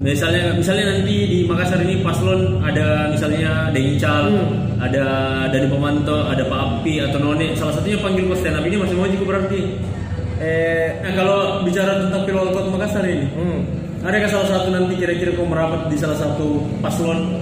Misalnya misalnya nanti di Makassar ini paslon ada misalnya Dencal, Hmm. ada Dani Pemanto, ada Pak Api atau None, salah satunya panggil ke stand up ini masih mau juga berarti. Eh, Nah kalau bicara tentang Pilwal Kota Makassar ini, hmm. adakah salah satu nanti kira-kira kau merapat di salah satu paslon?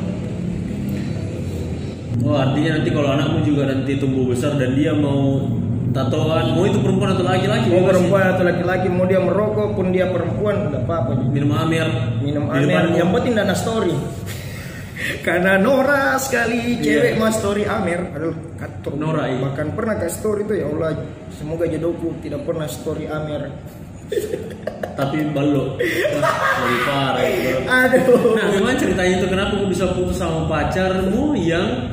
Oh artinya nanti kalau anakmu juga nanti tumbuh besar dan dia mau tatoan, mau itu perempuan atau laki-laki? mau bebas perempuan atau laki-laki mau dia merokok pun dia perempuan udah apa-apa. Minum amer, minum amer depanmu. yang penting dana story. Karena Nora sekali cewek Iya. mas story amer aduh katur Nora, iya. bahkan pernah ke story itu ya Allah. Semoga jodohku tidak pernah story amer tapi ballo Wah, lebih parah aduh. Nah, gimana ceritanya itu kenapa kau bisa putus sama pacarmu yang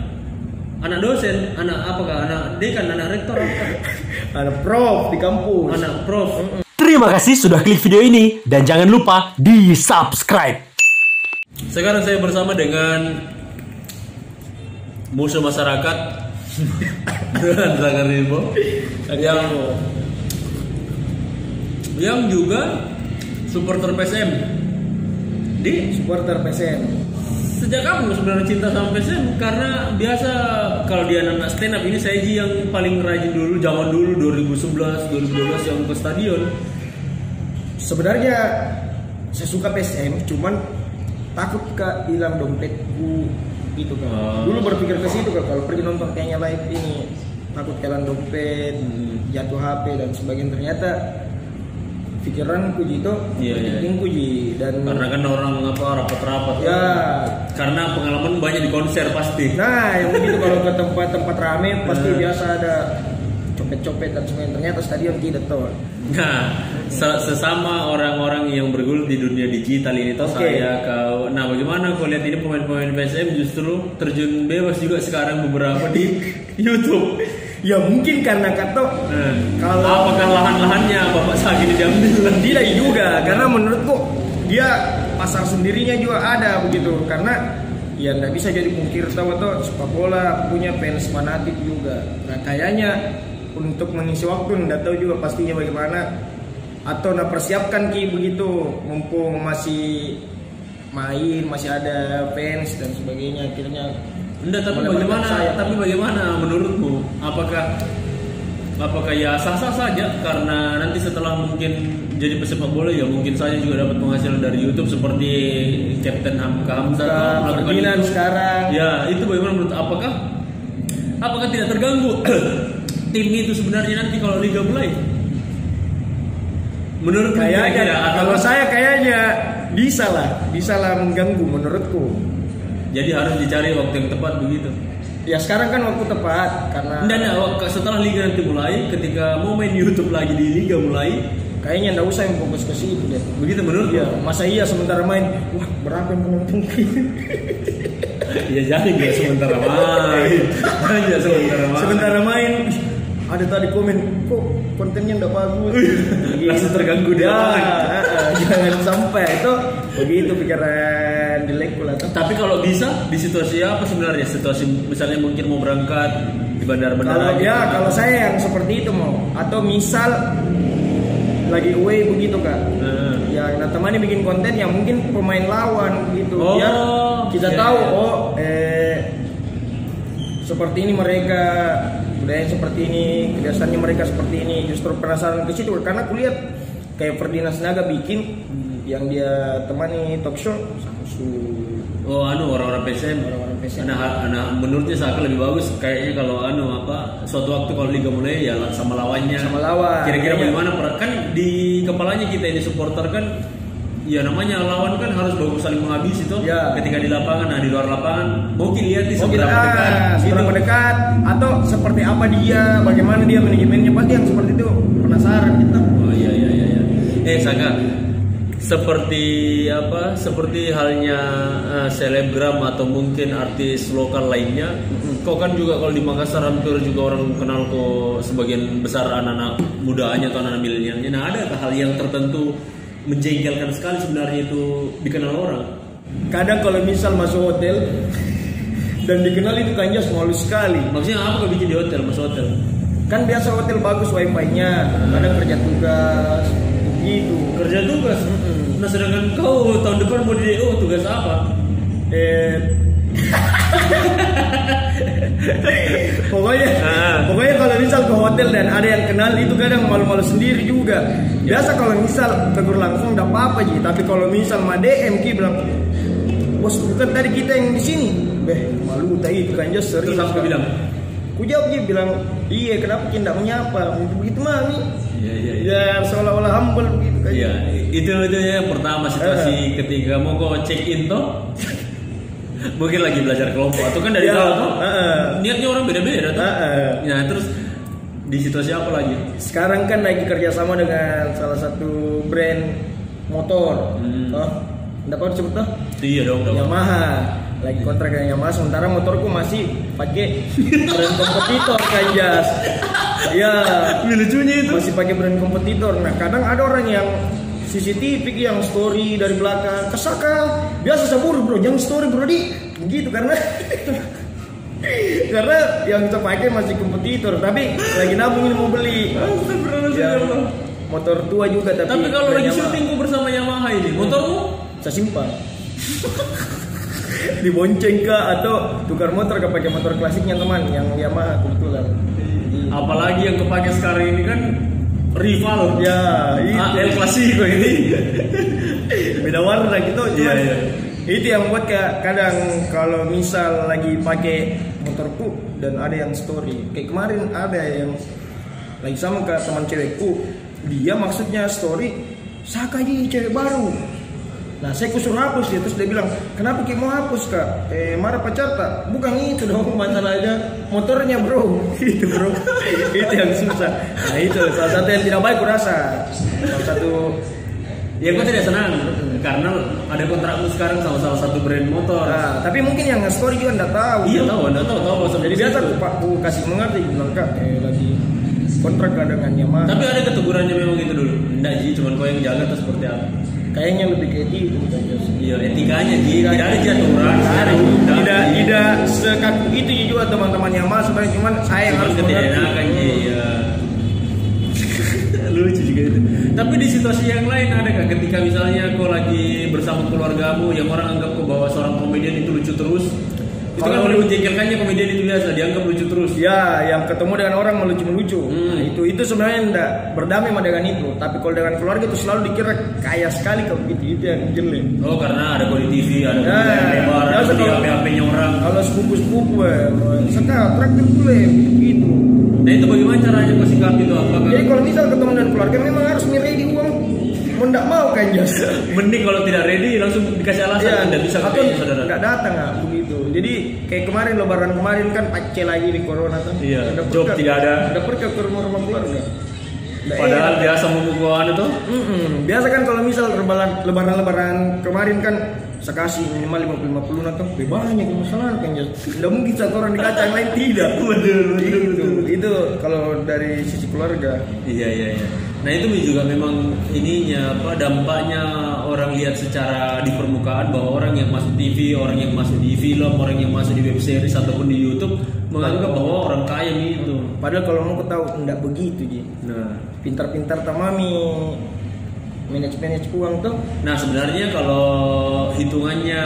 anak dosen, anak apakah anak dekan, anak rektor, apa? ada prof di kampus. Anak prof? Terima kasih sudah klik video ini dan jangan lupa di subscribe. Sekarang saya bersama dengan musuh masyarakat. Dengan Zakar Rimbo. Yang yang juga supporter PSM di? Supporter PSN Sejak lu sebenarnya cinta sama PSM? Karena biasa kalau dia anak stand up ini saya Ji yang paling rajin dulu zaman dulu 2011 2012 yang ke stadion. sebenarnya saya suka PSM cuman takut kak hilang dompetku gitu kan Oh. dulu berpikir ke situ kalau pergi nonton kayaknya live ini takut kehilangan dompet Hmm. jatuh HP dan sebagainya ternyata pikiranku gitu Iya, iya. thinkingku ji dan Karena kan orang apa rapat-rapat. ya Karena pengalaman banyak di konser pasti. nah yang begitu kalau ke tempat-tempat rame pasti Nah. biasa ada copet-copet dan sebagainya ternyata stadion tidak tuh Nah, se- sesama orang-orang yang bergelut di dunia digital ini toh Oke. saya kau. Nah, bagaimana kau lihat ini pemain-pemain PSM justru terjun bebas juga sekarang beberapa di YouTube. Ya mungkin karena kata Nah, Kalau- apakah lahan-lahannya Bapak Sagi diambil? tidak juga karena menurutku dia pasar sendirinya juga ada begitu. Karena ya nggak bisa jadi pungkir tahu tuh sepak bola punya fans fanatik juga. Nah kayaknya untuk mengisi waktu nggak tahu juga pastinya bagaimana. Atau nak persiapkan ki begitu mumpung masih main masih ada fans dan sebagainya akhirnya Enggak, tapi bagaimana? saya. Tapi bagaimana menurutmu? Apakah apakah ya sah-sah saja karena nanti setelah mungkin jadi pesepak bola ya mungkin saja juga dapat penghasilan dari YouTube seperti Captain Hamka Hamzah melakukan Ferdinand itu. sekarang. Ya, itu bagaimana menurut apakah apakah tidak terganggu tim itu sebenarnya nanti kalau liga mulai? Menurut kayaknya kalau saya kayaknya bisa lah bisa lah mengganggu menurutku jadi harus dicari waktu yang tepat begitu. Ya sekarang kan waktu tepat karena Dan ya, wak- setelah liga nanti mulai, ketika mau main YouTube lagi di liga mulai, kayaknya nggak usah yang fokus ke situ deh. begitu menurut Iya, masa iya sementara main, wah berapa yang penonton Ya jadi nggak sementara main, aja sementara main. sementara main, ada tadi komen, kok kontennya nggak bagus. Langsung terganggu dia. Ya, jangan sampai itu begitu pikiran jelek pula tuh. Tapi kalau bisa di situasi apa sebenarnya? Situasi misalnya mungkin mau berangkat di Kalau bandara-bandara. gitu. ya kalau saya yang seperti itu mau, atau misal lagi away begitu kak. Nah, Ya, nah temannya bikin konten yang mungkin pemain lawan gitu, Oh, biar kita iya, tahu iya. oh eh seperti ini mereka budaya seperti ini kebiasaannya mereka seperti ini justru penasaran ke situ karena kulihat kayak Ferdinand Sinaga bikin yang dia temani talk show Samsu oh anu orang-orang PSM. Orang-orang PSM. Nah, nah, menurutnya Saka lebih bagus kayaknya kalau anu apa suatu waktu kalau liga mulai ya sama lawannya. Sama lawan. Kira-kira Kayaknya- bagaimana kan di kepalanya kita ini supporter kan ya namanya lawan kan harus bagus saling menghabisi itu Ya. ketika di lapangan nah di luar lapangan mungkin lihat di kita, seberapa dekat ah, gitu. seberapa dekat atau seperti apa dia bagaimana dia manajemennya pasti yang seperti itu penasaran kita Oh iya iya iya. iya. Eh Saka, seperti apa? Seperti halnya eh, selebgram atau mungkin artis lokal lainnya. Kau kan juga kalau di Makassar hampir juga orang kenal kok sebagian besar anak-anak mudanya atau anak-anak milenialnya. Nah ada hal yang tertentu menjengkelkan sekali sebenarnya itu dikenal orang. kadang kalau misal masuk hotel dan dikenal itu kayaknya malu sekali Maksudnya apa kau bikin di hotel, masuk hotel? kan biasa hotel bagus wifi-nya kadang kerja tugas gitu Kerja tugas. Nah sedangkan kau tahun depan mau di DO tugas apa? eh pokoknya Ah. pokoknya kalau misal ke hotel dan ada yang kenal itu kadang malu-malu sendiri juga biasa kalau misal tegur langsung udah apa-apa ji tapi kalau misal ma DM ki bilang bos bukan tadi kita yang di sini beh malu tadi itu kan just serius Terus apa Kak." bilang? ku jawab ji bilang iya kenapa kita tidak menyapa begitu mami Iya iya ya seolah-olah humble begitu kan Iya, itu itu ya yang pertama situasi ketika mau kau check in toh. Mungkin lagi belajar kelompok atau kan dari awal toh. heeh. Niatnya orang beda-beda toh. Heeh. Nah, terus di situasi apa lagi? sekarang kan lagi kerjasama dengan salah satu brand motor Hmm. oh enggak apa toh Iya dong, dong. Yamaha lagi kontrak dengan Yamaha sementara motorku masih pakai brand kompetitor kan Jas ya lucunya itu. masih pakai brand kompetitor nah kadang ada orang yang CCTV yang story dari belakang. Kesaka biasa sabur bro. Jangan story bro di begitu karena karena yang kita pakai masih kompetitor. Tapi lagi nabung ini mau beli. Ya, motor tua juga tapi Tapi kalau lagi syuting bersama Yamaha ini, motormu? Saya simpan. Dibonceng kah? Atau tukar motor ke pakai motor klasiknya teman yang Yamaha kebetulan. Apalagi yang kepake sekarang ini kan rival. ya Ah, itu El Clasico ini. beda warna gitu Iya, cuman iya. itu yang buat kayak kadang kalau misal lagi pakai motorku dan ada yang story kayak kemarin ada yang lagi sama ke teman cewekku dia maksudnya story Saka ini cewek baru nah saya kusuruh hapus dia terus dia bilang kenapa kayak mau hapus kak eh marah pacar tak bukan itu dong masalahnya motornya bro itu bro itu yang susah nah itu salah satu yang tidak baik kurasa salah satu Ya gue tidak senang karena ada kontrakmu sekarang sama salah satu brand motor. Nah, tapi mungkin yang nge-story juga enggak tahu. Iya tahu, anda tahu tahu sampai Jadi di biasa Pak, aku kasih mengerti bilang Kak, eh lagi kontrak dengan Yamaha. Tapi ada ketegurannya memang itu dulu. Enggak sih, cuman kau yang jaga atau seperti apa? Kayaknya lebih kayak itu kan Jos. Iya, etikanya Ji. Tidak ada aturan. Tidak, Tidak, sekaku itu juga teman-teman Yamaha sebenarnya cuman saya yang harus mengerti. Iya. Lucu juga itu. Tapi di situasi yang lain ada gak ketika misalnya kau lagi bersama keluargamu yang orang anggap kau bawa seorang komedian itu lucu terus? Itu kan Kalau- boleh menjengkelkannya komedian itu biasa dianggap lucu terus. Ya, yang ketemu dengan orang melucu-melucu. Hmm. Nah, itu itu sebenarnya enggak berdamai sama dengan itu. Tapi kalau dengan keluarga itu selalu dikira kaya sekali kalau begitu itu yang jelek. Oh karena ada di TV, ada Ya, lebar, ya, ada di kalau- HP-HP-nya orang. Kalau sepupu-sepupu, eh, sekarang traktir dulu ya, gitu. Nah itu bagaimana caranya kau sikapi itu? Apakah Jadi kalau misal ketemu dengan keluarga memang harus mirei di uang. Mau nggak kan Jas? mending kalau tidak ready langsung dikasih alasan Iya, tidak bisa atau katanya saudara. nggak datang ah begitu. Jadi kayak kemarin lebaran kemarin kan pakai lagi di corona tuh. Iya, job tidak ada. Dapet ke rumah-rumah keluarga. Nggak Padahal enak. biasa memukul itu. Mm-mm. Biasa kan kalau misal lebaran lebaran kemarin kan sekasih minimal 50 50 nah tuh lebih banyak masalah kan Jas. Nggak mungkin satu orang di kaca yang lain tidak. Betul, betul, Itu, itu kalau dari sisi keluarga. Iya iya iya. Nah itu juga memang ininya apa dampaknya orang lihat secara di permukaan bahwa orang yang masuk TV, orang yang masuk di film, orang yang masuk di web series ataupun di YouTube menganggap bahwa orang kaya gitu. Padahal kalau mau tahu enggak begitu Ji. Nah, Pintar-pintar tamami manage manage uang tuh. nah sebenarnya kalau hitungannya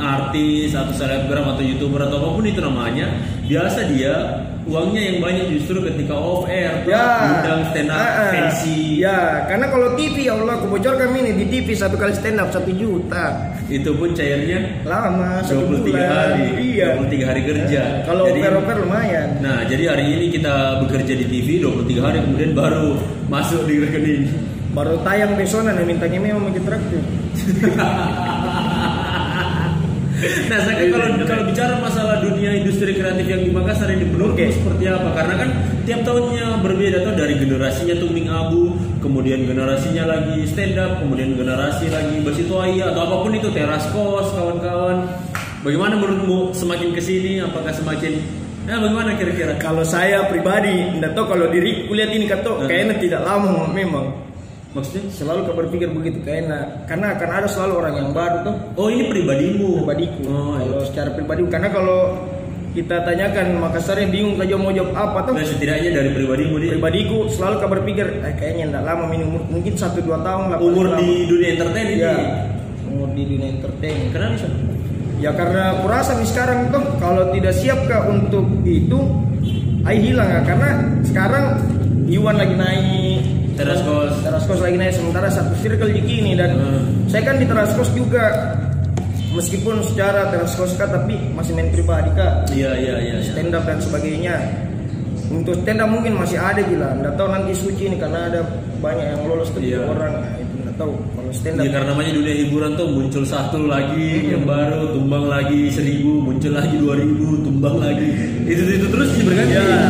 artis atau selebgram atau youtuber atau apa pun itu namanya, biasa dia uangnya yang banyak justru ketika off air, Ya. undang stand up, Ah, ah. pensi, Ya, karena kalau TV ya Allah, aku bocorkan ini di TV satu kali stand up satu juta. itu pun cairnya Lama satu 23 bulan. hari, Iya. 23 hari kerja. Kalau Jadi- oper-oper lumayan. Nah, jadi hari ini kita bekerja di TV 23 hari kemudian baru masuk di rekening. Baru tayang besonan yang mintanya memang makin traktir. Nah, saya kalau kalau bicara masalah dunia industri kreatif yang di Makassar ini menurutmu Oke. seperti apa? Karena kan tiap tahunnya berbeda tuh dari generasinya Tuming Abu, kemudian generasinya lagi stand up, kemudian generasi lagi Basitoaya atau apa pun itu teras kos, kawan-kawan. Bagaimana menurutmu semakin ke sini apakah semakin Nah, bagaimana kira-kira? Kalau saya pribadi, enggak tahu kalau diri kulihat ini kata Hmm. kayaknya tidak lama memang. Maksudnya? Selalu kau berpikir begitu kayaknya karena akan ada selalu orang yang baru tuh Oh, ini pribadimu. pribadiku. Oh, iya. Kalau secara pribadi karena kalau kita tanyakan Makassarnya bingung aja mau jawab apa tuh Nah, setidaknya dari pribadimu di pribadiku selalu kabar pikir eh, kayaknya enggak lama minum umur mungkin satu dua tahun lah umur di dunia entertain ini. ya umur di dunia entertain Kenapa bisa? ya karena kurasa nih sekarang tuh kalau tidak siap kak untuk itu ai hilang ya karena sekarang Iwan lagi naik Teras kos. teras kos lagi naik sementara satu circle di kini dan Hmm. saya kan di teras kos juga meskipun secara teras kos kak tapi masih main pribadi kak Iya iya iya. iya. stand up dan sebagainya untuk stand up mungkin masih ada gila nggak tahu nanti suci ini karena ada banyak yang lolos ke Iya. orang nah, itu nggak tahu kalau stand up Ya karena namanya dunia hiburan tuh muncul satu lagi yang baru tumbang lagi seribu muncul lagi dua ribu tumbang lagi itu itu terus sih berganti. Ya.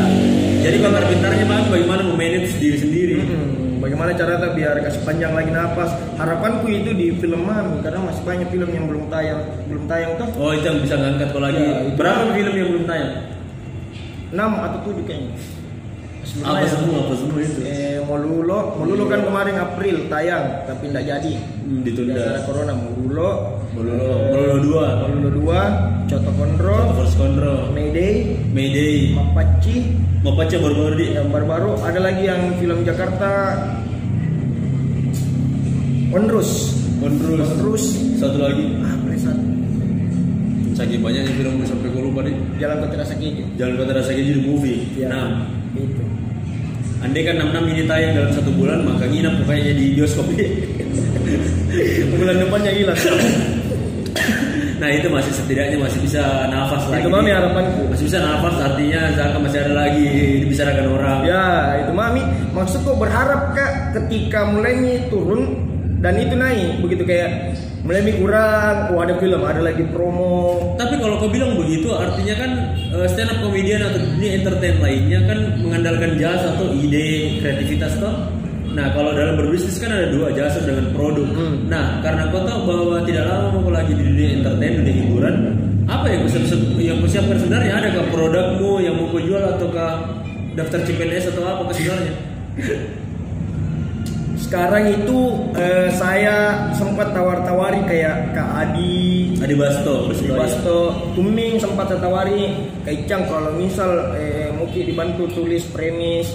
Jadi bakar pintarnya bang bagaimana memanage diri sendiri. Mm-mm. bagaimana caranya biar kasih panjang lagi napas harapanku itu di film Mami karena masih banyak film yang belum tayang belum tayang tuh Oh itu yang bisa ngangkat kau lagi. Ya. Berapa film yang belum tayang? 6 atau 7 kayaknya Apa semua apa semua itu? eh Molulo Molulo kan kemarin April tayang tapi nggak jadi Hmm, ditunda. gara corona Molulo Bololo, Bololo dua. Molulo 2 Coto Kondro First Control, Mayday Mayday, Mapaci mau baca baru-baru di. yang baru-baru ada lagi yang film Jakarta Onrus Kontrus. Onrus Satu lagi. ah Presat Saking banyaknya film sampai gue lupa deh. Jalan ke Terasa Keju Jangan kata rasa jadi movie. ya Nah, itu. Andai kan 66 ini tayang dalam satu bulan, maka nginap pokoknya di bioskop. Bulan depannya gila Nah itu masih setidaknya masih bisa nafas lagi. itu mami harapanku Masih bisa nafas artinya Zaka masih ada lagi dibicarakan orang. ya itu mami. Maksudku berharap kak ketika mulainya turun dan itu naik begitu kayak mulai kurang oh ada film ada lagi promo Tapi kalau kau bilang begitu, artinya kan stand up comedian atau dunia entertain lainnya kan mengandalkan jasa atau ide kreativitas toh. Nah kalau dalam berbisnis kan ada dua jasa dengan produk. Hmm. Nah karena kau tahu bahwa tidak lama mau lagi di dunia entertain, dunia hiburan, apa yang kau yang kau siapkan sebenarnya? Adakah produkmu yang mau kau jual ataukah daftar CPNS atau apa sebenarnya? sekarang itu eh, saya sempat tawar-tawari kayak Kak Adi Adi Basto, Di Persibaya. Basto Tuming sempat saya tawari Kak Icang kalau misal eh, dibantu tulis premis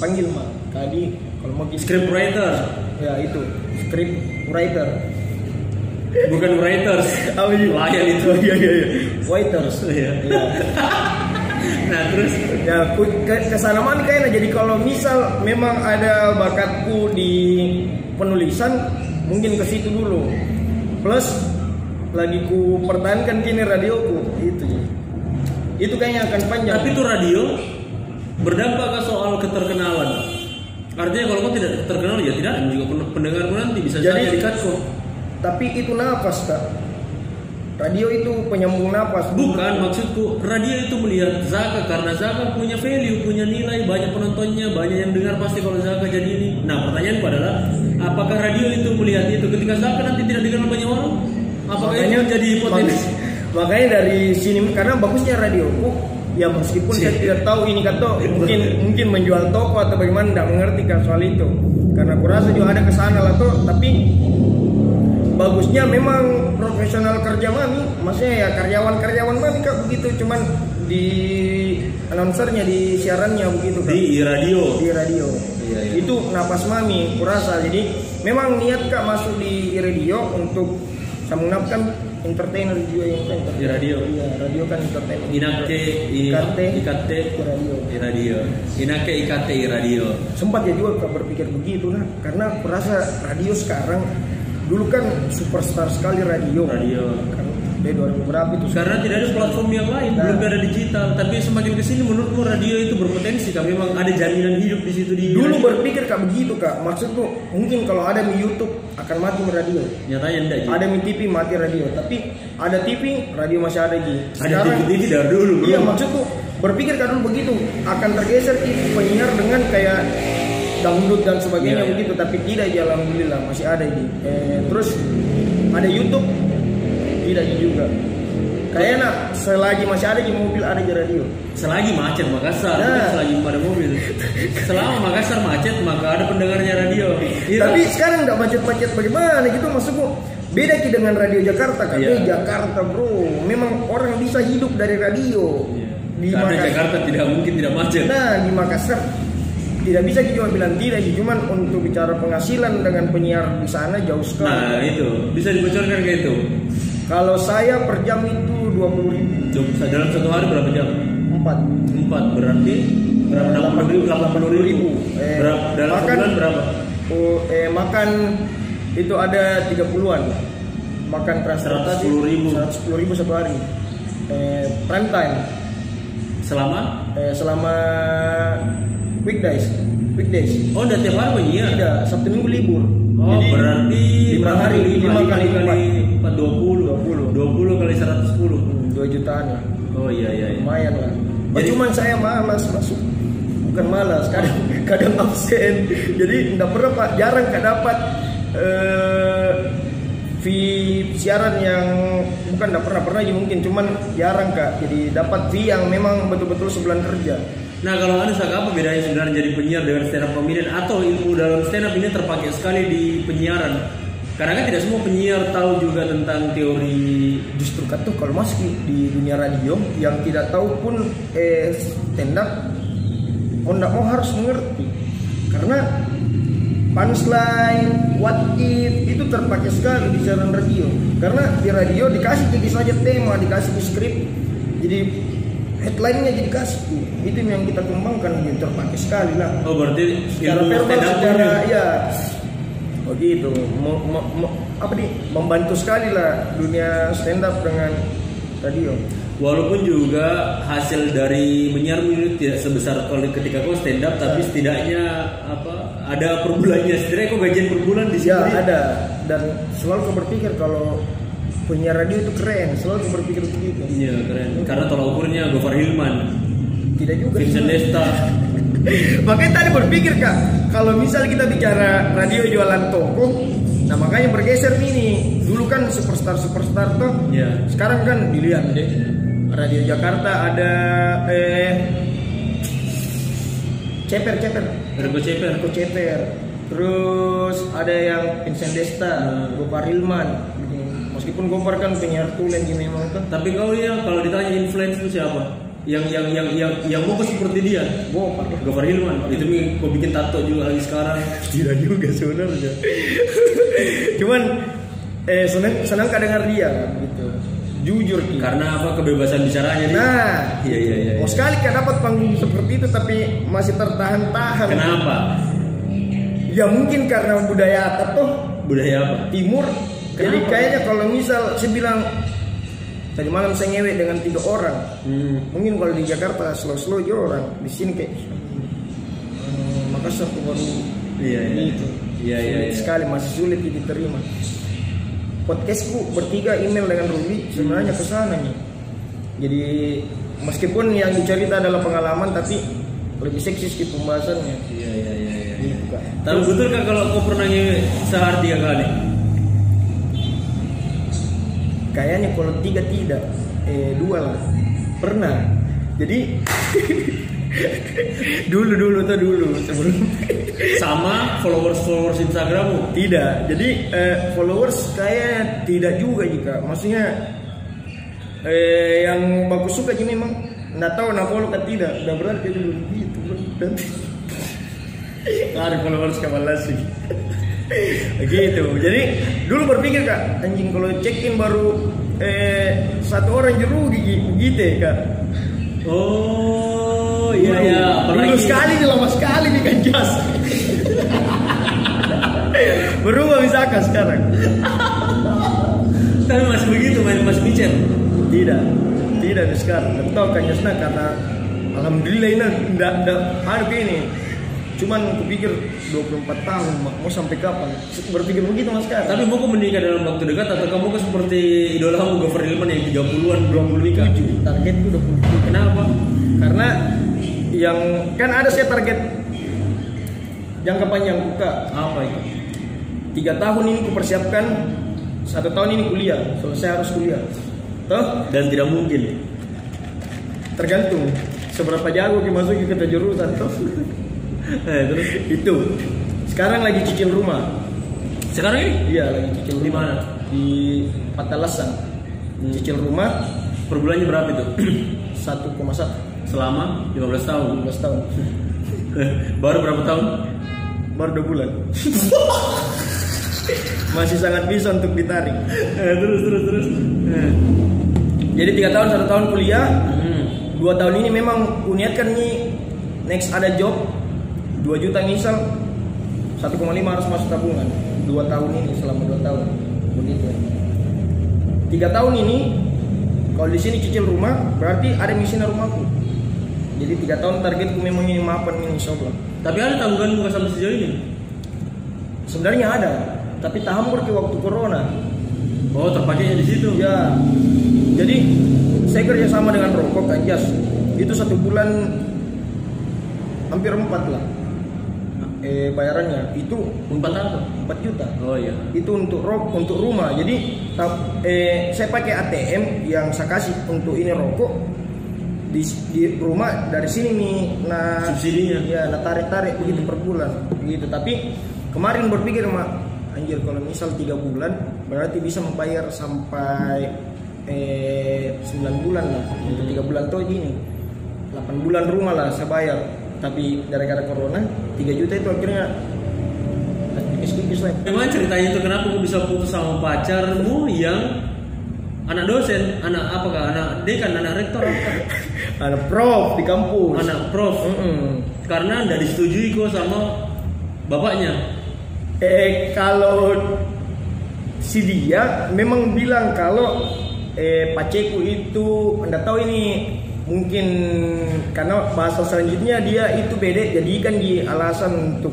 panggil mah Kak Adi kalau mau Script writer, ya itu script writer bukan writers. oh iya Layan itu. iya iya iya waiters Iya. Nah terus? Ya ku- ke, ke sana mana kayaknya jadi kalau misal memang ada bakatku di penulisan mungkin ke situ dulu. Plus lagi ku pertahankan kini radioku. Itu itu kayaknya akan panjang. Tapi itu radio berdampak ke soal keterkenalan. Artinya kalau kau tidak terkenal ya tidak. Ada juga pen- pendengarmu nanti bisa Jadi- saja. cut kok. tapi itu nafas kak radio itu penyambung nafas Bukan maksudku radio itu melihat Zaka karena Zaka punya value, punya nilai, banyak penontonnya, banyak yang dengar pasti kalau Zaka jadi ini. Nah pertanyaanku adalah apakah radio itu melihat itu ketika Zaka nanti tidak dikenal banyak orang? Apakah itu jadi potensi? mak- makanya dari sini karena bagusnya radioku ya meskipun saya tidak tahu ini kata mungkin mungkin menjual toko atau bagaimana tidak mengerti kan soal itu karena aku rasa juga ada ke sana lah tuh tapi bagusnya memang profesional kerja mami maksudnya ya karyawan-karyawan mami kak begitu cuman di announcernya di siarannya begitu kak Di radio. di radio Iya, iya. itu napas mami kurasa jadi memang niat kak masuk di radio untuk mengenapkan entertainer juga yang kan Di radio. iya radio kan entertainer Inake i- Ikate. ikate Di radio i radio. Inake ikate i radio. sempat ya juga kak berpikir begitu nah karena kurasa radio sekarang dulu kan superstar sekali radio Radio. kan dari 2000 berapa itu Karena tidak ada platform yang lain, Nah. belum ada digital. Tapi semakin ke sini menurutmu radio itu berpotensi kan? Memang ada jaminan hidup di situ di dulu radio. berpikir kak begitu kak maksudku mungkin kalau ada di YouTube akan mati radio Nyatanya enggak Ji. ada di TV mati radio tapi ada TV radio masih ada Ji Ada TV dari dulu iya maksudku berpikir kan dulu begitu akan tergeser TV penyiar dengan kayak dangdut dan sebagainya Iya, iya. begitu tapi tidak Ji alhamdulillah masih ada Ji eh, terus ada YouTube tidak juga kayaknya selagi masih ada di mobil ada di radio Selagi macet Makassar, Nah. selagi pada mobil. Selama Makassar macet, maka ada pendengarnya radio. Iya. Tapi sekarang nggak macet-macet bagaimana gitu maksudku beda ki dengan radio Jakarta kan Iya. Eh, Jakarta bro memang orang bisa hidup dari radio Iya. di Karena Makassar. Jakarta tidak mungkin tidak macet. Nah di Makassar tidak bisa kita cuma bilang tidak, Ji. cuman untuk bicara penghasilan dengan penyiar di sana jauh sekali. Nah itu bisa dibocorkan kayak itu. Kalau saya per jam itu dua puluh ribu dalam satu hari berapa jam? empat. Empat berarti berapa? Delapan puluh ribu, delapan puluh ribu. Eh, Berapa dalam makan- sebulan berapa? Oh, eh makan itu ada 30-an. Makan transportasi 110.000. 110 ribu satu hari. Eh, prime time Selama? eh, selama weekdays. Weekdays. Oh, udah tiap hari penyiar. Tidak, Sabtu Minggu libur. Oh, Jadi, berarti lima berapa hari, lima kali kali empat dua puluh, 20. dua puluh kali seratus sepuluh. hmm, 2 jutaan lah. Oh iya iya. iya. Lumayan lah. Jadi- cuman saya malas masuk. Bukan malas, kadang kadang absen. Jadi enggak pernah Pak, jarang kak dapat eh fee siaran yang bukan enggak pernah pernah ya mungkin cuman jarang kak. Jadi dapat fee yang memang betul-betul sebulan kerja. Nah kalau Anda Sak, apa bedanya sebenarnya jadi penyiar dengan stand up comedian atau ilmu dalam stand up ini terpakai sekali di penyiaran? Karena kan tidak semua penyiar tahu juga tentang teori Justru kan tuh kalau masuk di- dunia radio yang tidak tahu pun eh stand up enggak mau harus mengerti. Karena punchline, what if itu terpakai sekali di siaran radio. Karena di radio dikasih jadi saja tema dikasih di skrip jadi headline-nya jadi kasih itu yang kita kembangkan jadi terpakai sekali lah. Oh berarti secara verbal secara ya begitu mo- mo- apa nih? Membantu sekali lah dunia stand up dengan radio Walaupun juga hasil dari menyiar itu tidak sebesar kalau ketika kau stand up, tapi setidaknya apa ada per bulannya. Setidaknya kau gajian per bulan di sini. ya ada. Dan selalu kau berpikir kalau punya radio itu keren. Selalu kau berpikir begitu. Iya keren. Karena tolak ukurnya Gofar Hilman, tidak juga Vincent Desta. makanya tadi berpikir kak kalau misal kita bicara radio jualan toko nah makanya bergeser nih dulu kan superstar superstar tuh Iya. sekarang kan dilihat deh radio Jakarta ada eh ceper ceper Rego Ceper. Marco Ceper terus ada yang Vincent Desta Hmm. Gopar Hilman meskipun Gopar kan penyiar tulen gitu memang tuh Tapi kau ya kalau ditanya influence itu siapa? Yang yang yang yang yang mau seperti dia? Gopar Gofar Hilman. Itu mi kau bikin tato juga lagi sekarang. tidak juga sebenarnya cuman eh senang senang dengar dia gitu jujur Ki. Karena apa kebebasan bicaranya dia. nah Iya iya iya. mau sekali kan dapat panggung seperti itu tapi masih tertahan-tahan Kenapa? ya mungkin karena budaya tuh Budaya apa? timur jadi Kenapa? kayaknya kalau misal saya bilang tadi malam saya ngewe dengan tiga orang Hmm. mungkin kalau di Jakarta slow-slow aja orang di sini kayak hmm, Makassar tuh baru Iya iya. gitu Iya iya. Sulit iya. sekali masih sulit diterima podcastku bertiga email dengan Ruby sebenarnya ke sana nih jadi meskipun yang dicerita adalah pengalaman tapi lebih seksis di pembahasannya Iya iya iya. iya. Kak. Tapi betul kan kalau kau pernah ngewe sehari tiga kali? Kayaknya kalau tiga tidak eh dua lah. Pernah. Jadi dulu dulu tuh dulu sebelum. Sama followers followers Instagrammu? tidak. Jadi eh, followers kayak tidak juga jika maksudnya eh, yang bagus suka jadi memang. Nggak tahu nak follow kan tidak. Udah berarti dulu gitu. Dan ada followers kapan sih gitu. Jadi dulu berpikir kak anjing kalau check in baru eh, satu orang jerugi begitu ya kak. Oh iya iya. Apalagi sekali nih lama sekali nih kan jas. Berubah misalkan sekarang. Tapi masih begitu main pas bicara. tidak. Tidak sekarang. Tahu kan Yasna karena alhamdulillah ini enggak enggak harga ini cuman kupikir 24 tahun mau sampai kapan? Berpikir begitu mas sekarang. Tapi mau menikah dalam waktu dekat atau kamu kau seperti idola kamu Gofar Hilman yang 30-an belum menikah? targetku 27 Kenapa? karena yang kan ada saya target jangka panjang buka Apa itu? tiga tahun ini kupersiapkan satu tahun ini kuliah. Selesai harus kuliah. Toh? Dan tidak mungkin. tergantung seberapa jago kita masuk ke jurusan toh Eh, terus itu sekarang lagi cicil rumah sekarang ini iya lagi cicil Di rumah mana? di Patalasan Hmm. cicil rumah per bulannya berapa itu? 1,1 selama 15 tahun. 15 tahun. Baru berapa tahun? Baru dua bulan. Masih sangat bisa untuk ditarik. Eh, terus terus terus. Eh. Jadi tiga tahun satu tahun kuliah, Hmm. dua tahun ini memang uniatkan nih next ada job 2 juta misal 1,5 harus masuk tabungan dua tahun ini selama dua tahun begitu tiga tahun ini kalau di sini cicil rumah berarti ada mesin rumahku jadi tiga tahun targetku memang ini mapan ini insya Allah Tapi ada tanggungan muka sampai sejauh ini? sebenarnya ada tapi tahambur ke waktu corona Oh, terpakainya di situ. Ya, jadi saya kerja sama dengan rokok Kanjas. Itu satu bulan hampir empat lah. Eh bayarannya itu Empat apa? 4 juta. Oh iya. Itu untuk rok untuk rumah. Jadi tap- eh saya pakai ATM yang saya kasih untuk ini rokok di, di rumah dari sini nih nah Subsidinya. ya nah tarik tarik begitu per bulan begitu tapi kemarin berpikir mak anjir kalau misal tiga bulan berarti bisa membayar sampai eh 9 bulan lah untuk tiga bulan tuh gini 8 bulan rumah lah saya bayar tapi gara-gara corona 3 juta itu akhirnya kikis-kikis lah Gimana ceritanya itu kenapa kau bisa putus sama pacarmu yang anak dosen, anak apa kah? Anak dekan, anak rektor ada prof di kampus Anak prof. Mm-mm. Karena tidak disetujui kok sama bapaknya. Eh kalau si dia memang bilang kalau eh paceku itu anda tahu ini mungkin karena bahasa selanjutnya dia itu beda jadikan di alasan untuk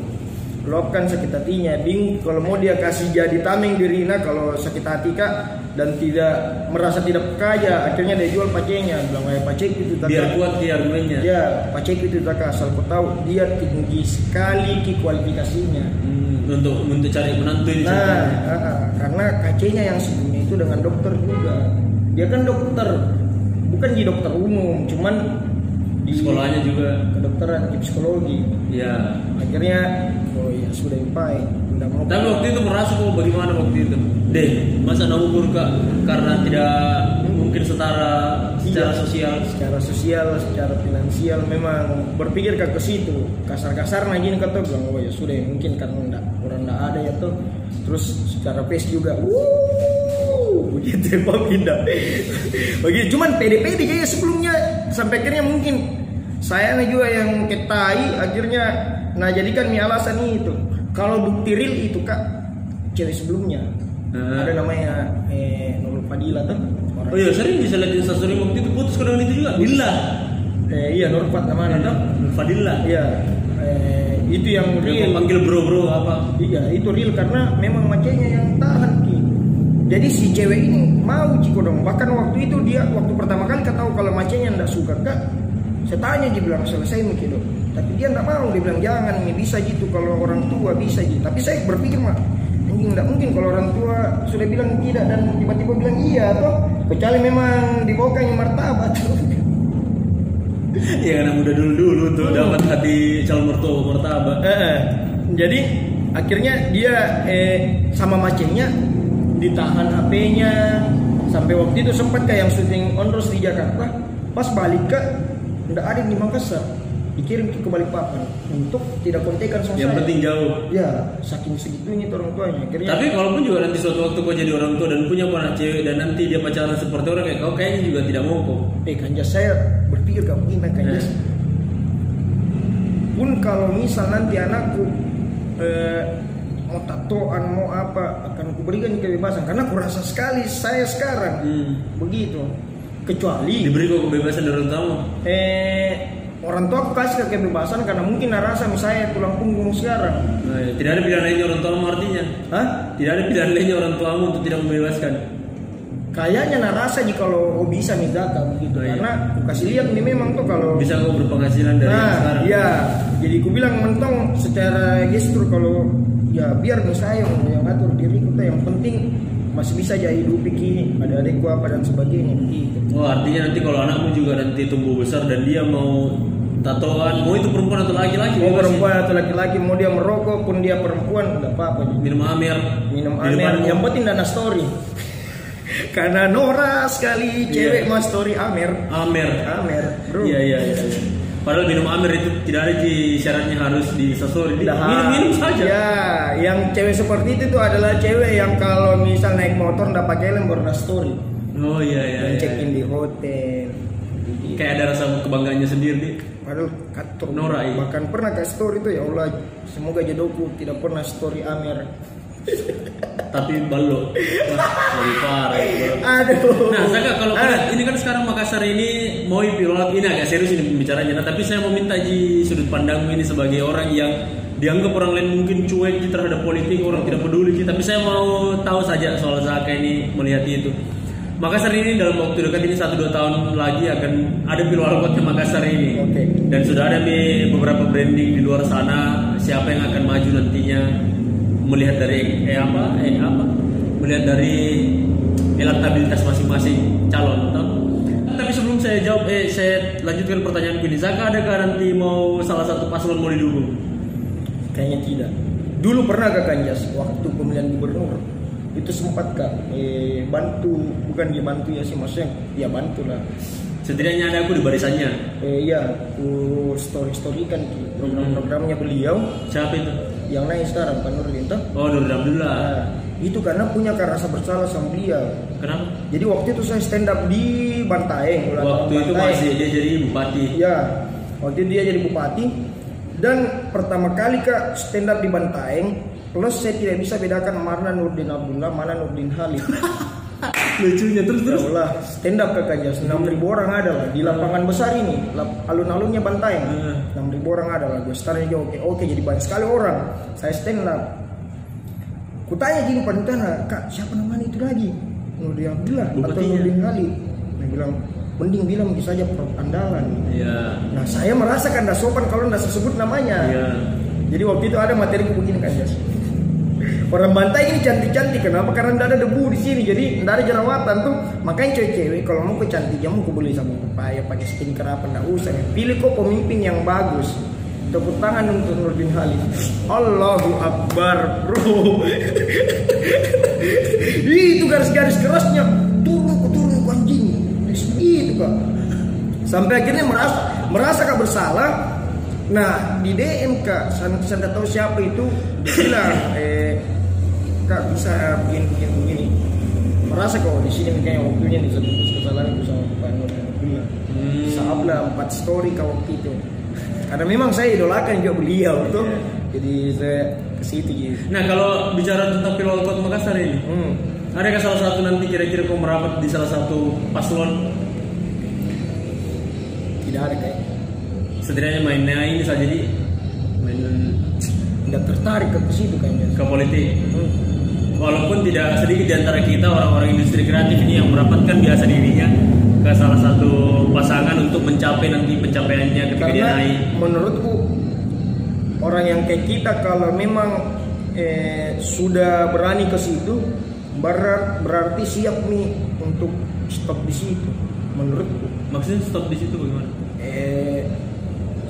luapkan sakit hatinya bingung kalau mau dia kasih jadi tameng diri nah kalau sakit hati kak dan tidak merasa tidak kaya akhirnya dia jual pacenya bilang kayak pacek itu tak Biar kuat dia argumennya. ya pacek itu tak asal kau tahu dia tinggi sekali ki kualifikasinya Hmm, untuk untuk cari menantu ini. Nah, ceritanya. ah, ah, karena kacenya yang sebelumnya itu dengan dokter juga. Dia kan dokter, bukan di dokter umum, cuman di Sekolahnya juga. kedokteran di psikologi. Ya. Akhirnya, oh ya sudah impai, udah mau. Tapi waktu itu merasa kok bagaimana waktu itu? Deh, masa namu burka karena tidak mungkin setara secara Iya. sosial. secara sosial, secara finansial memang berpikir ke ke situ. Kasar-kasar nah gini kata bilang, oh ya sudah mungkin karena enggak, orang enggak ada ya tuh. Terus secara face juga, wuh, begitu Pak pindah. Begitu, cuman pede-pede kayaknya sebelumnya sampai akhirnya mungkin saya juga yang ketai akhirnya nah jadikan mi alasan itu. Kalau bukti real itu kak cewek sebelumnya Nah. ada namanya eh, Nurul Fadila tuh. Oh iya, sering bisa lihat instastory waktu itu putus dengan itu juga. Bila. Eh, iya Nurul Fat namanya tuh. Fadilla. Iya, eh, itu yang Dia real. mau panggil bro-bro apa? Iya, itu real karena memang macenya yang tahan ki. Jadi si cewek ini mau Ciko dong. Bahkan waktu itu dia waktu pertama kali kata tahu kalau macenya ndak suka kak. Saya tanya dia bilang selesai mungkin dong. Tapi dia ndak mau. Dia bilang jangan nih bisa gitu kalau orang tua bisa gitu. Tapi saya berpikir mah anjing ndak mungkin kalau orang tua sudah bilang tidak dan tiba-tiba bilang iya toh. Kecuali memang dibawanya martabat. Ya karena muda dulu-dulu tuh Hmm. dapat hati calon mertua martabak. Eh, eh. jadi akhirnya dia eh, sama macenya ditahan HP-nya sampai waktu itu sempat kayak yang syuting on road di Jakarta pas balik ke nggak ada di Makassar dikirim ke Balikpapan untuk tidak kontekan sama Yang saya. penting jauh. ya saking segitunya tuh orang tuanya akhirnya Tapi kalaupun juga nanti suatu waktu kau jadi orang tua dan punya anak cewek dan nanti dia pacaran seperti orang kayak kau kayaknya juga tidak mau kok. eh kanjas saya berpikir kamu gimana kanjas Eh. pun kalau misal nanti anakku eh, mau tatoan mau apa akan kuberikan kebebasan karena kurasa sekali saya sekarang Hmm. begitu kecuali Diberi kok kebebasan dari orang tua. eh orang tua aku kasih kebebasan karena mungkin narasa misalnya tulang punggung sekarang Nah, ya, tidak ada pilihan lainnya orang tua artinya. Hah? Tidak ada pilihan lainnya orang tuamu untuk tidak membebaskan. kayaknya narasa jika kalau oh bisa nih data begitu Oh, iya. karena aku kasih lihat nih memang tuh kalau Bisa kau berpenghasilan dari nah sekarang. iya jadi aku bilang mentong secara gestur kalau ya biar nih saya yang yang ngatur diri kita yang penting masih bisa jadi hidup kini ada adekku apa dan sebagainya begitu Oh artinya nanti kalau anakmu juga nanti tumbuh besar dan dia mau tatoan, mau itu perempuan atau laki-laki mau perempuan atau laki-laki mau dia merokok pun dia perempuan tidak apa-apa minum amer minum amer yang penting dana story Karena Nora sekali cewek Iya. mas story Amer. Amer. Amer, bro. Iya iya iya. Padahal minum Amer itu tidak ada di syaratnya harus di sasori. Di- Dah. Minum-minum saja. Ya, yang cewek seperti itu tuh adalah cewek yang kalau misal naik motor ndak pakai helm baru story. Oh iya iya. Dan iya. check in di hotel. Kayak ada rasa kebanggaannya sendiri. Di. Padahal kator. Nora, iya. Bahkan pernah ke story tuh ya Allah, semoga jodohku tidak pernah story Amer. Tapi ballo. Wah, lebih parah. Aduh. Nah, Saka kalau kalian- ini kan sekarang Makassar ini mau pilot ini agak serius ini pembicaranya. Nah, tapi saya mau minta di sudut pandangmu ini sebagai orang yang dianggap orang lain mungkin cuek terhadap politik, orang tidak peduli. Tapi saya mau tahu saja soal Saka ini melihat itu. Makassar ini dalam waktu dekat ini satu dua tahun lagi akan ada pilwal kota Makassar ini. Oke. Dan sudah ada nih beberapa branding di luar sana siapa yang akan maju nantinya melihat dari eh apa eh apa melihat dari elektabilitas masing-masing calon toh. Tapi sebelum saya jawab eh saya lanjutkan pertanyaan ini Zaka adakah nanti mau salah satu paslon mau didukung? Kayaknya tidak. Dulu pernah ke Kanjas waktu pemilihan gubernur itu sempat kak eh, bantu bukan dia bantu ya sih maksudnya ya bantu lah Setidaknya ada aku di barisannya. eh, iya ku story story kan program-programnya beliau Siapa itu? Yang naik sekarang Pak Nurdin tuh Oh, Nurdin Abdullah. Nah, itu karena punya rasa bersalah sama beliau Kenapa? jadi waktu itu saya stand up di Bantaeng Waktu itu Bantaeng. masih dia jadi bupati. Ya, waktu itu dia jadi bupati dan pertama kali kak stand up di Bantaeng plus saya tidak bisa bedakan mana Nurdin Abdullah mana Nurdin Halid. Lucunya terus Ya terus. Allah, stand up kak aja 6 ribu orang ada lah di lapangan besar ini, alun-alunnya Bantaeng. Hmm. 6 ribu orang ada lah, gue start aja oke oke jadi banyak sekali orang. Saya stand up. Kutanya gini panitia, kak siapa namanya itu lagi? Nurdin Abdullah atau Bupatinya. Nurdin Halid? Dia bilang, mending bilang bisa saja Prof andalan. Iya. Nah saya merasakan dah sopan kalau nggak sebut namanya. Iya. Jadi waktu itu ada materi begini kan Jas. Orang Bantai ini cantik-cantik kenapa? Karena tidak ada debu di sini, jadi tidak ada jerawatan tuh. Makanya cewek-cewek kalau mau kecantik mau aku beli sabun pepaya, pakai skincare apa nggak usah. Pilih kok pemimpin yang bagus. Tepuk tangan untuk Nurdin Halid. Allahu Akbar, bro. itu garis-garis kerasnya turun ke turun ke anjing. Itu kak. Sampai akhirnya merasa merasa kak bersalah. Nah di DM kak, saya, tidak tahu siapa itu bilang, eh kak bisa begini begini begini. Merasa kok di sini kayaknya waktunya disebut kesalahan itu sama Pak Nur bilang. Hmm. Saablah empat story kak waktu itu. Karena memang saya idolakan juga beliau tuh. Iya. Jadi saya ke situ gitu. Nah, kalau bicara tentang pilwal kota Makassar ini, Hmm. Adakah salah satu nanti kira-kira kau merapat di salah satu paslon Tidak ada kayak setidaknya mainnya ini saja di main tidak tertarik ke situ kayaknya. ke politik Hmm. Walaupun tidak sedikit di antara kita orang-orang industri kreatif ini yang merapatkan biasa dirinya ke salah satu pasangan untuk mencapai nanti pencapaiannya ketika dia Karena naik menurutku orang yang kayak kita kalau memang eh, sudah berani ke situ berat, berarti siap nih untuk stop di situ menurutku. maksudnya stop di situ bagaimana? Eh,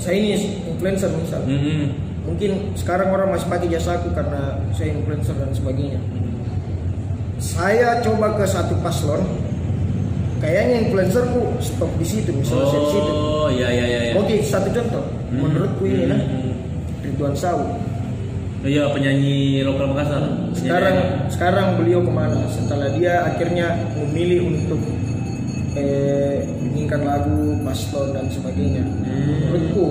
saya ini influencer misal. Hmm. Mungkin sekarang orang masih pakai jasaku karena saya influencer dan sebagainya. Saya coba ke satu paslon, kayaknya influencerku stop di situ misalnya saya di situ. Oh iya iya iya. iya. Oke, satu contoh. Hmm. Menurutku ini Hmm. Ridwan Sawu. Oh, Iya penyanyi lokal Makassar. Sekarang Penyanyi- sekarang beliau ke mana? Setelah dia akhirnya memilih untuk eh, bikinkan lagu, paslon dan sebagainya. Hmm. Menurutku,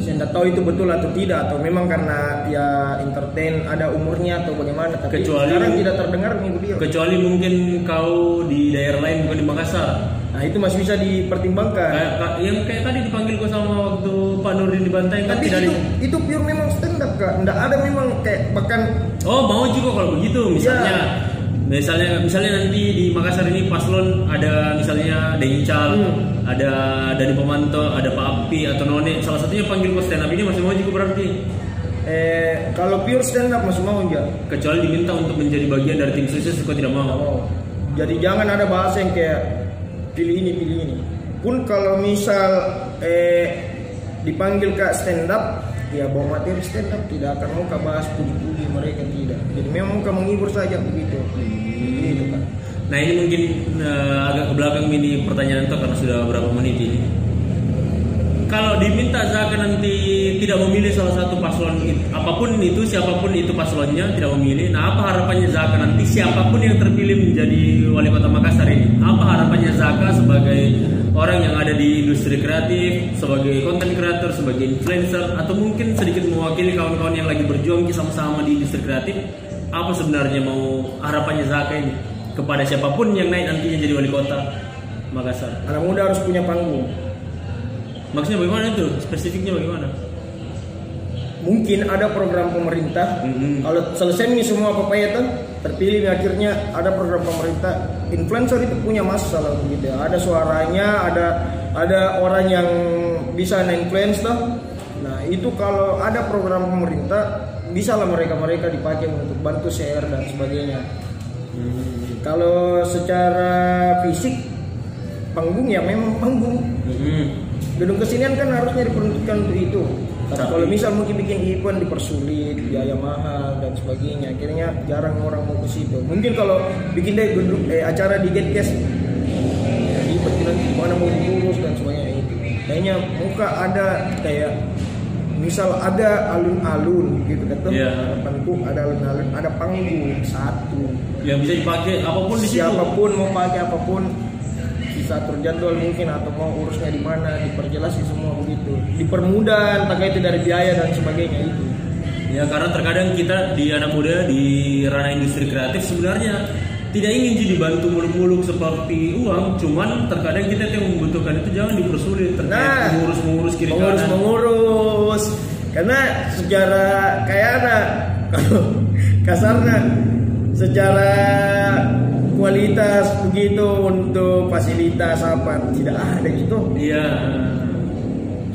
saya tidak tahu itu betul atau tidak atau memang karena dia entertain ada umurnya atau bagaimana. Tapi Kecuali- sekarang tidak terdengar nih beliau. kecuali mungkin kau di daerah lain bukan di Makassar. Nah itu masih bisa dipertimbangkan. Kayak, ka- yang kayak tadi dipanggil kau sama waktu Pak Nurdin di Bantai kan Tapi tidak itu, di- itu pure memang stand up kak. Tidak ada memang kayak bahkan Oh mau juga kalau begitu misalnya misalnya misalnya nanti di Makassar ini paslon ada misalnya Dencal, Hmm. ada Dani Pemanto, ada Pak Api atau None salah satunya panggil kau stand up ini masih mau juga berarti eh, kalau pure stand up masih mau enggak? kecuali diminta untuk menjadi bagian dari tim sukses kau tidak mau. mau. Jadi jangan ada bahasa yang kayak pilih ini pilih ini. Pun kalau misal eh dipanggil ke stand up, ya bawa materi stand up tidak akan mau bahas puji-puji mereka tidak. Jadi memang kak menghibur saja begitu. Nah ini mungkin eh, agak ke belakang ini pertanyaan itu karena sudah berapa menit ini. Kalau diminta Zaka nanti tidak memilih salah satu paslon it- apa pun itu siapa pun itu paslonnya tidak memilih. Nah apa harapannya Zaka nanti siapa pun yang terpilih menjadi wali kota Makassar ini? Apa harapannya Zaka sebagai orang yang ada di industri kreatif, sebagai content creator, sebagai influencer, atau mungkin sedikit mewakili kawan-kawan yang lagi berjuang sama-sama di industri kreatif? Apa sebenarnya mau harapannya Zaka ini kepada siapa pun yang naik nantinya jadi wali kota Makassar? anak muda harus punya panggung Maksudnya bagaimana itu? Spesifiknya bagaimana? mungkin ada program pemerintah Mhm. kalau selesai ini semua apa ya tuh terpilih akhirnya ada program pemerintah. Influencer itu punya masalah begitu ada suaranya ada ada orang yang bisa influence tuh nah itu kalau ada program pemerintah bisa lah mereka mereka dipakai untuk bantu share dan sebagainya. Kalau secara fisik panggung ya memang panggung. Mhm. gedung kesenian kan harusnya diperuntukkan untuk itu tapi Tapi- kalau misal mungkin bikin event dipersulit biaya mahal dan sebagainya akhirnya jarang orang mau ke situ mungkin kalau bikin deh gedung eh, acara di Getkes ya ribet nanti gimana mau diurus dan sebagainya itu kayaknya muka ada kayak misal ada alun-alun gitu kan tuh Iya. harapanku ada alun-alun ada panggung satu Yang bisa dipakai apa pun di situ. siapa pun mau pakai apa pun bisa terjadwal mungkin atau mau urusnya di mana diperjelas sih semua begitu. Dipermudah entah itu dari biaya dan sebagainya itu. Ya karena terkadang kita di anak muda di ranah industri kreatif sebenarnya tidak ingin sih dibantu muluk-muluk seperti uang, cuman terkadang kita yang membutuhkan itu jangan dipersulit terkait Nah, mengurus-mengurus kiri mengurus kanan. mengurus karena secara kayak kalau kasarnya secara kualitas begitu untuk fasilitas apa tidak ada gitu Iya.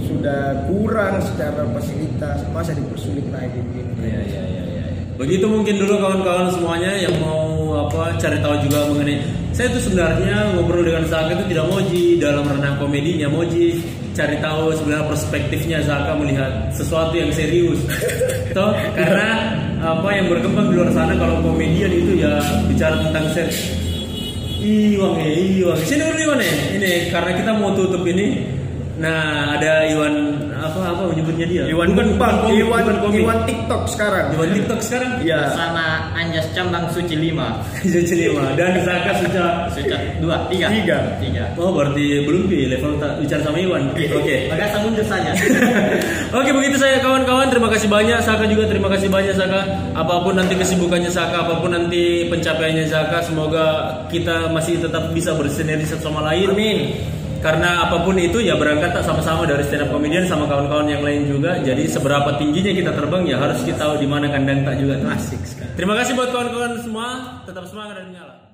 sudah kurang secara fasilitas masa dipersulit lagi gitu. Iya, iya, iya, iya. Begitu mungkin dulu kawan-kawan semuanya yang mau apa cari tahu juga mengenai saya tuh sebenarnya ngobrol dengan Zaka itu tidak moji dalam ranah komedinya, moji cari tahu sebenarnya perspektifnya Zaka melihat sesuatu yang serius. Toh karena apa yang berkembang di luar sana kalau komedian itu ya bicara tentang seks. Iwang ya, Iwang. Sini Iwan ya. Ini karena kita mau tutup ini. Nah, ada Iwan apa apa menyebutnya dia? Iwan bukan Bang, komik, Iwan, bukan komik. Iwan TikTok sekarang. Iwan TikTok sekarang? Iya. Bersama Anjas Cambang Suci 5 Jadi lima dan Zaka sudah Suci 2, 3 Tiga. 3 Oh berarti belum pi level bicara sama Iwan. Oke. Maka saya mundur saja Oke begitu saya kawan-kawan terima kasih banyak Saka juga terima kasih banyak Saka apa pun nanti kesibukannya Saka apa pun nanti pencapaiannya Saka semoga kita masih tetap bisa bersinergi satu sama lain Amin. Karena apa pun itu ya berangkat tak sama-sama dari stand up comedian sama kawan-kawan yang lain juga. Jadi seberapa tingginya kita terbang ya harus kita tahu di mana kandang tak juga. Tuh. Asik terima kasih buat kawan-kawan semua. Tetap semangat dan nyala